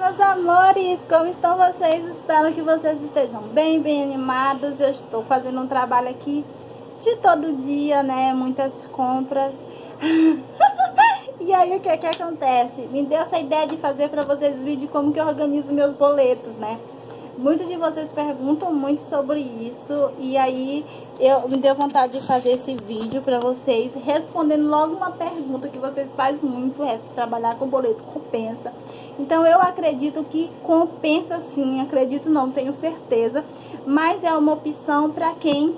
meus amores! Como estão vocês? Espero que vocês estejam bem, bem animados. Eu estou fazendo um trabalho aqui de todo dia, né? Muitas compras. e aí, o que é que acontece? Me deu essa ideia de fazer para vocês vídeo como que eu organizo meus boletos, né? Muitos de vocês perguntam muito sobre isso e aí eu me deu vontade de fazer esse vídeo para vocês, respondendo logo uma pergunta que vocês fazem muito, é trabalhar com boleto compensa. Então eu acredito que compensa sim, acredito não, tenho certeza, mas é uma opção para quem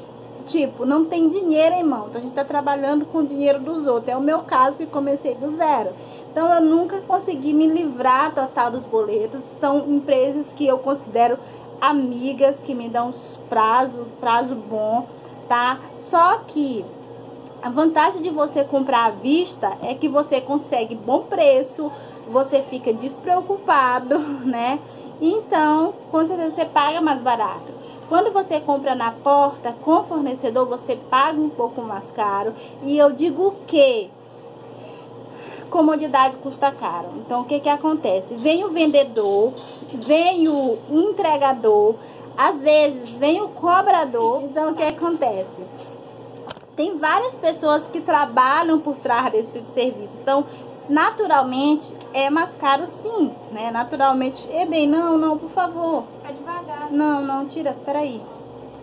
tipo, não tem dinheiro em mão, então a gente tá trabalhando com o dinheiro dos outros. É o meu caso que comecei do zero. Então eu nunca consegui me livrar total dos boletos. São empresas que eu considero amigas, que me dão prazo, prazo bom, tá? Só que a vantagem de você comprar à vista é que você consegue bom preço, você fica despreocupado, né? Então, com certeza você paga mais barato. Quando você compra na porta com fornecedor, você paga um pouco mais caro. E eu digo que comodidade custa caro. Então, o que que acontece? Vem o vendedor, vem o entregador, às vezes vem o cobrador. Então, o que acontece? Tem várias pessoas que trabalham por trás desse serviço. Então, naturalmente, é mais caro sim, né? Naturalmente, e bem, não, não, por favor. É devagar. Não, não, tira, peraí.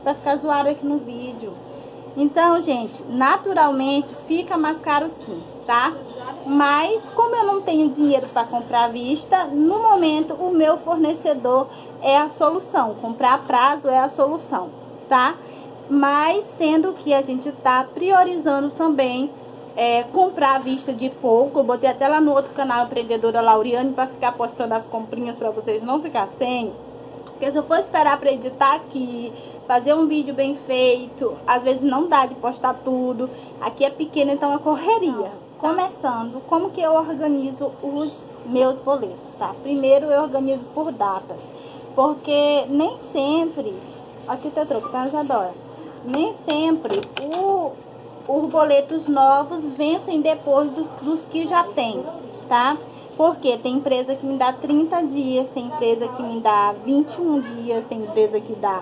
Vai ficar zoado aqui no vídeo. Então, gente, naturalmente fica mais caro sim, tá? Mas como eu não tenho dinheiro para comprar à vista, no momento o meu fornecedor é a solução. Comprar a prazo é a solução, tá? Mas sendo que a gente tá priorizando também é, comprar à vista de pouco. Eu botei até lá no outro canal Empreendedora Lauriane para ficar postando as comprinhas para vocês não ficar sem. Porque se eu for esperar para editar aqui, fazer um vídeo bem feito, às vezes não dá de postar tudo. Aqui é pequeno, então é correria. Começando, como que eu organizo os meus boletos, tá? Primeiro eu organizo por datas, porque nem sempre, aqui o teu troco, tá, Isadora? Nem sempre o, os boletos novos vencem depois dos, dos que já tem, tá? Porque tem empresa que me dá 30 dias, tem empresa que me dá 21 dias, tem empresa que dá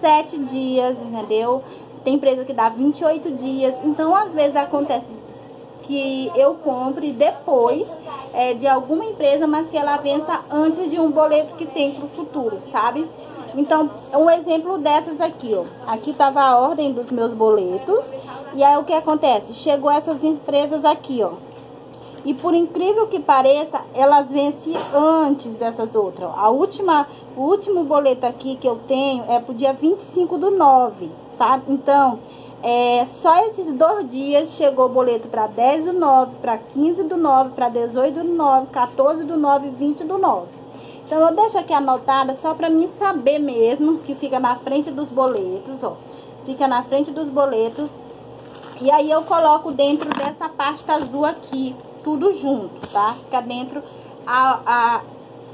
7 dias, entendeu? Tem empresa que dá 28 dias. Então, às vezes acontece que eu compre depois é, de alguma empresa, mas que ela vença antes de um boleto que tem para o futuro, sabe? Então, um exemplo dessas aqui, ó. Aqui tava a ordem dos meus boletos. E aí o que acontece? Chegou essas empresas aqui, ó. E por incrível que pareça, elas vencem antes dessas outras. A última, o último boleto aqui que eu tenho é pro dia 25 do 9, tá? Então, é, só esses dois dias chegou o boleto para 10 do 9, para 15 do 9, para 18 do 9, 14 do 9 e 20 do 9. Então, eu deixo aqui anotada só para mim saber mesmo, que fica na frente dos boletos, ó. Fica na frente dos boletos. E aí, eu coloco dentro dessa pasta azul aqui, tudo junto, tá? Fica dentro a, a,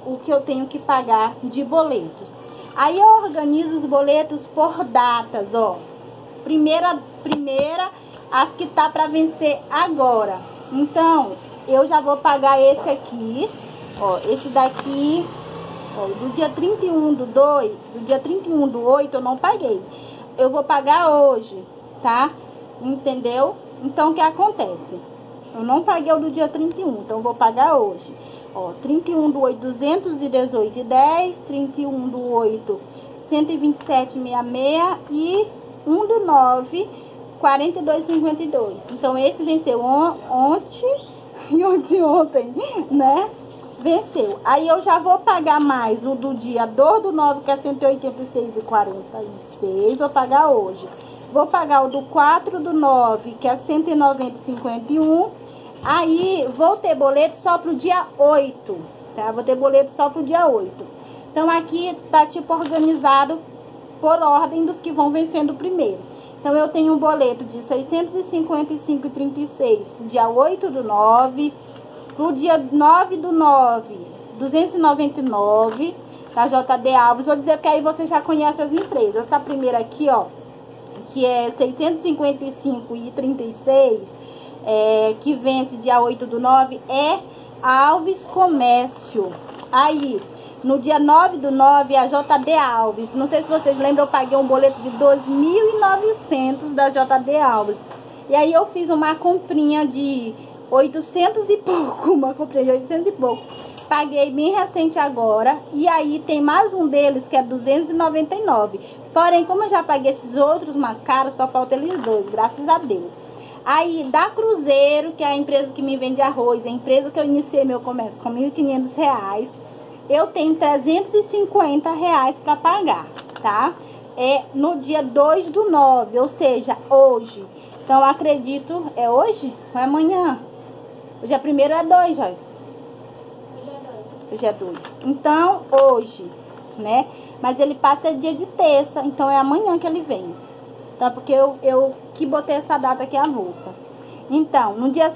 o que eu tenho que pagar de boletos. Aí, eu organizo os boletos por datas, ó. Primeira, primeira, as que tá para vencer agora. Então, eu já vou pagar esse aqui, ó, esse daqui, ó, do dia 31 do 2, do dia 31 do 8 eu não paguei. Eu vou pagar hoje, tá? Entendeu? Então, o que acontece? Eu não paguei o do dia 31, então eu vou pagar hoje. Ó, 31 do 8, 218,10, 31 do 8, 127,66 e 1 do 9, 42,52. Então, esse venceu on, ontem e ontem, ontem, né? Venceu. Aí, eu já vou pagar mais o do dia 2 do 9, que é 186,46. Vou pagar hoje. Vou pagar o do 4 do 9, que é 190,51. Aí, vou ter boleto só pro dia 8, tá? Vou ter boleto só pro dia 8. Então, aqui tá, tipo, organizado por ordem dos que vão vencendo primeiro. Então, eu tenho um boleto de 655,36 pro dia 8 do 9, pro dia 9 do 9, 299, da JD Alves. Vou dizer que aí você já conhece as empresas. Essa primeira aqui, ó, que é 655,36, é, que vence dia 8 do 9, é Alves Comércio. Aí, no dia 9 do 9, a JD Alves. Não sei se vocês lembram, eu paguei um boleto de 2.900 da JD Alves. E aí eu fiz uma comprinha de 800 e pouco, uma comprinha de 800 e pouco. Paguei bem recente agora. E aí tem mais um deles que é 299. Porém, como eu já paguei esses outros mais caros, só falta eles dois, graças a Deus. Aí, da Cruzeiro, que é a empresa que me vende arroz, a empresa que eu iniciei meu comércio com R$ 1.500, eu tenho 350 reais para pagar, tá? É no dia 2 do 9, ou seja, hoje. Então, acredito, é hoje ou é amanhã? Hoje é primeiro, é 2, Joyce? Hoje é 2. Então, hoje, né? Mas ele passa dia de terça, então é amanhã que ele vem. Então, porque eu, eu que botei essa data aqui avulsa. Então, no dia,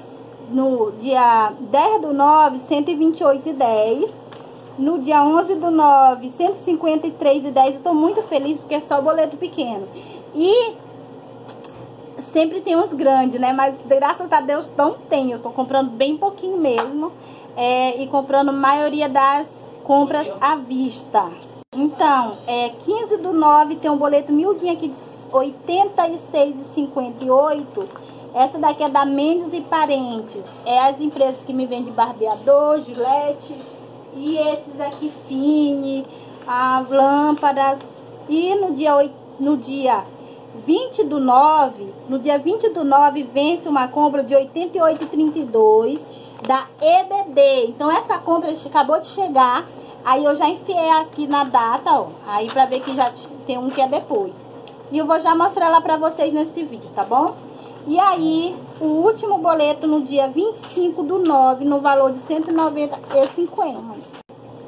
no dia 10 do 9, 128,10. No dia 11 do 9, 153,10. Eu tô muito feliz porque é só boleto pequeno. E sempre tem uns grandes, né? Mas graças a Deus não tem. Eu tô comprando bem pouquinho mesmo. É, e comprando maioria das compras à vista. Então, é 15 do 9 tem um boleto miudinho aqui de 86,58. Essa daqui é da Mendes e Parentes. É as empresas que me vendem barbeador, gilete e esses aqui Fine, as lâmpadas. E no dia, no dia 20 do 9, no dia 20 do 9 vence uma compra de 88,32 da EBD. Então essa compra acabou de chegar. Aí eu já enfiei aqui na data, ó. Aí pra ver que já tem um que é depois. E eu vou já mostrar ela pra vocês nesse vídeo, tá bom? E aí, o último boleto no dia 25 do 9, no valor de R$ 190,50.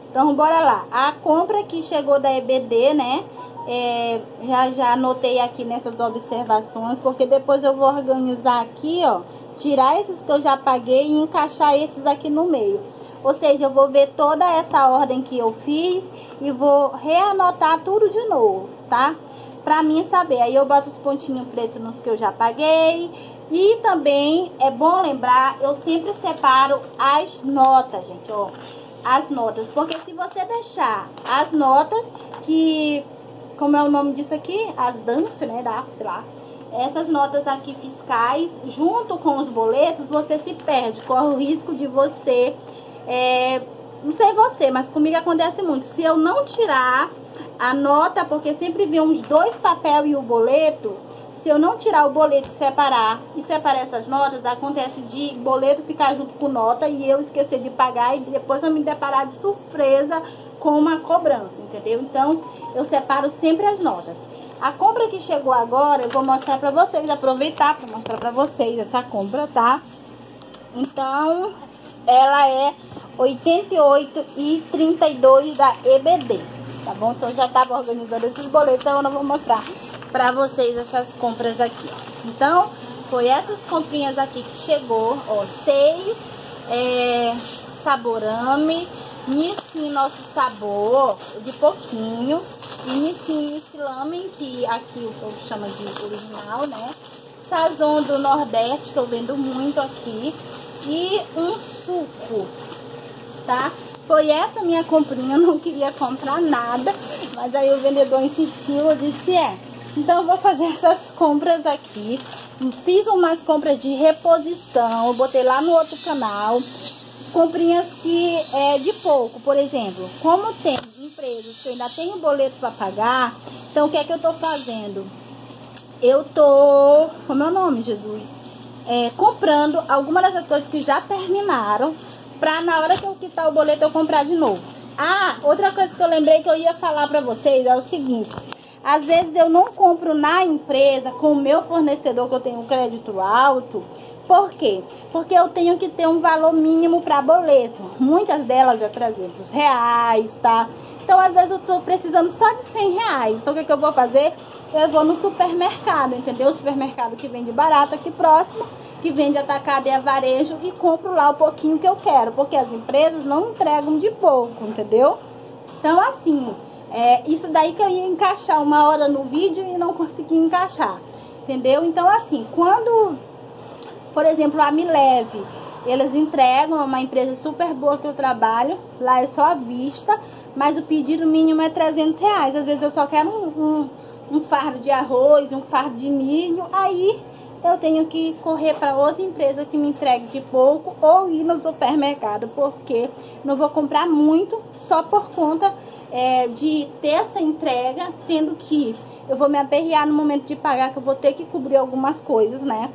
Então, bora lá. A compra que chegou da EBD, né? É, já, já anotei aqui nessas observações, porque depois eu vou organizar aqui, ó. Tirar esses que eu já paguei e encaixar esses aqui no meio. Ou seja, eu vou ver toda essa ordem que eu fiz e vou reanotar tudo de novo, tá? Pra mim saber. Aí eu boto os pontinhos pretos nos que eu já paguei. E também é bom lembrar, eu sempre separo as notas, gente, ó. As notas. Porque se você deixar as notas que... Como é o nome disso aqui? As DANF, né? DAF, sei lá. Essas notas aqui fiscais, junto com os boletos, você se perde. Corre o risco de você... É, não sei você, mas comigo acontece muito. Se eu não tirar Anota, porque sempre vem uns dois papel e o boleto. Se eu não tirar o boleto e separar, e separar essas notas, acontece de boleto ficar junto com nota e eu esquecer de pagar e depois eu me deparar de surpresa com uma cobrança, entendeu? Então, eu separo sempre as notas. A compra que chegou agora, eu vou mostrar pra vocês, aproveitar pra mostrar pra vocês essa compra, tá? Então, ela é 88,32 da EBD tá bom? Então já tava organizando esses boletos, então eu não vou mostrar pra vocês essas compras aqui. Então, foi essas comprinhas aqui que chegou, ó, seis é, saborame, Nissin Nosso Sabor, de pouquinho, e Nissin Nissin que aqui o povo chama de original, né? Sazon do Nordeste, que eu vendo muito aqui, e um suco, tá? Foi essa minha comprinha, eu não queria comprar nada, mas aí o vendedor insistiu, eu disse, é, então eu vou fazer essas compras aqui. Fiz umas compras de reposição, botei lá no outro canal, comprinhas que é de pouco, por exemplo, como tem empresas que ainda tem um boleto para pagar, então o que é que eu tô fazendo? Eu tô, como é o nome, Jesus? É, comprando algumas dessas coisas que já terminaram pra na hora que eu quitar o boleto eu comprar de novo. Ah, outra coisa que eu lembrei que eu ia falar pra vocês é o seguinte. Às vezes eu não compro na empresa com o meu fornecedor que eu tenho um crédito alto. Por quê? Porque eu tenho que ter um valor mínimo para boleto. Muitas delas é 300 reais, tá? Então, às vezes eu tô precisando só de 100 reais. Então, o que, que eu vou fazer? Eu vou no supermercado, entendeu? O supermercado que vende barato aqui próximo que vende atacado e a varejo e compro lá o pouquinho que eu quero, porque as empresas não entregam de pouco, entendeu? Então, assim, é isso daí que eu ia encaixar uma hora no vídeo e não consegui encaixar, entendeu? Então, assim, quando, por exemplo, a Me Leve, eles entregam, é uma empresa super boa que eu trabalho, lá é só à vista, mas o pedido mínimo é 300 reais. Às vezes eu só quero um, um, um fardo de arroz, um fardo de milho, aí eu tenho que correr para outra empresa que me entregue de pouco ou ir no supermercado, porque não vou comprar muito só por conta é, de ter essa entrega, sendo que eu vou me aperrear no momento de pagar, que eu vou ter que cobrir algumas coisas, né?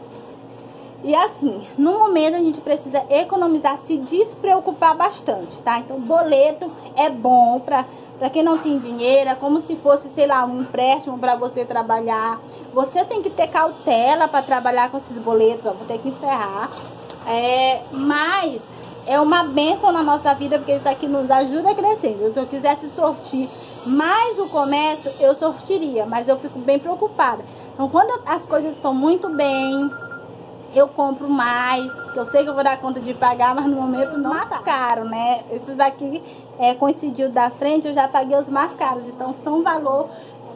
E assim, no momento a gente precisa economizar, se despreocupar bastante, tá? Então, boleto é bom para para quem não tem dinheiro, é como se fosse, sei lá, um empréstimo para você trabalhar. Você tem que ter cautela para trabalhar com esses boletos, ó, vou ter que encerrar. É, mas é uma benção na nossa vida, porque isso aqui nos ajuda a crescer. Se eu quisesse sortir mais o comércio, eu sortiria, mas eu fico bem preocupada. Então, quando as coisas estão muito bem, eu compro mais, que eu sei que eu vou dar conta de pagar, mas no momento não mais tá. caro, né? Esses daqui é, coincidiu da frente, eu já paguei os mais caros, então são valor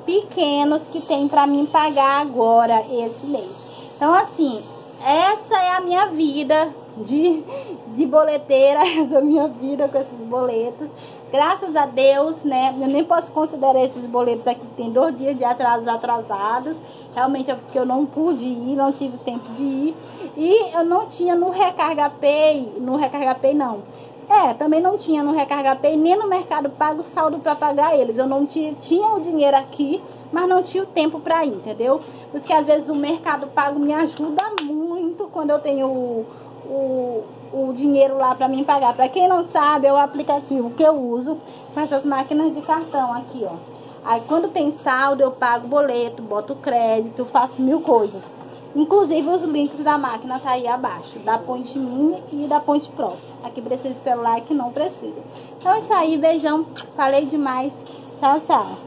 pequenos que tem para mim pagar agora esse mês. Então assim, essa é a minha vida de, de boleteira, essa é minha vida com esses boletos. Graças a Deus, né? Eu nem posso considerar esses boletos aqui tem dois dias de atrasos atrasados. Realmente é porque eu não pude ir, não tive tempo de ir. E eu não tinha no Recarga Pay, no Recarga Pay não. É, também não tinha no Recarga Pay nem no Mercado Pago saldo para pagar eles. Eu não tinha, tinha o dinheiro aqui, mas não tinha o tempo para ir, entendeu? Por isso que às vezes o Mercado Pago me ajuda muito quando eu tenho o, o dinheiro lá para mim pagar. Para quem não sabe, é o aplicativo que eu uso com essas máquinas de cartão aqui, ó. Aí quando tem saldo, eu pago boleto, boto crédito, faço mil coisas. Inclusive os links da máquina tá aí abaixo, da Ponte Minha e da Ponte Pro. Aqui precisa de celular que não precisa. Então é isso aí, beijão. Falei demais. Tchau, tchau.